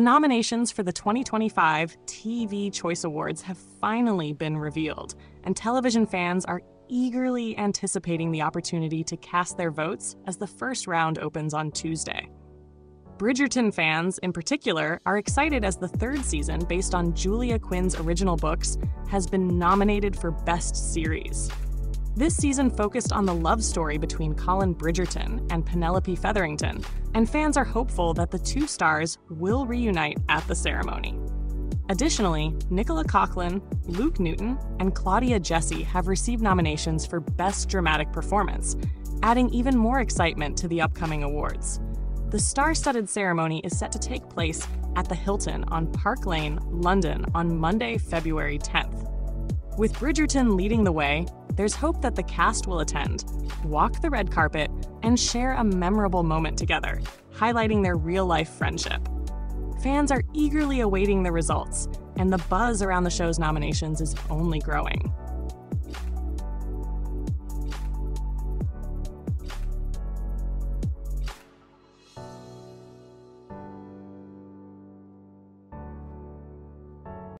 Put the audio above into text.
The nominations for the 2025 TV Choice Awards have finally been revealed, and television fans are eagerly anticipating the opportunity to cast their votes as the first round opens on Tuesday. Bridgerton fans, in particular, are excited as the third season, based on Julia Quinn's original books, has been nominated for Best Series. This season focused on the love story between Colin Bridgerton and Penelope Featherington, and fans are hopeful that the two stars will reunite at the ceremony. Additionally, Nicola Coughlan, Luke Newton, and Claudia Jessie have received nominations for Best Dramatic Performance, adding even more excitement to the upcoming awards. The star studded ceremony is set to take place at the Hilton on Park Lane, London, on Monday, February 10th. With Bridgerton leading the way, there's hope that the cast will attend, walk the red carpet, and share a memorable moment together, highlighting their real life friendship. Fans are eagerly awaiting the results, and the buzz around the show's nominations is only growing.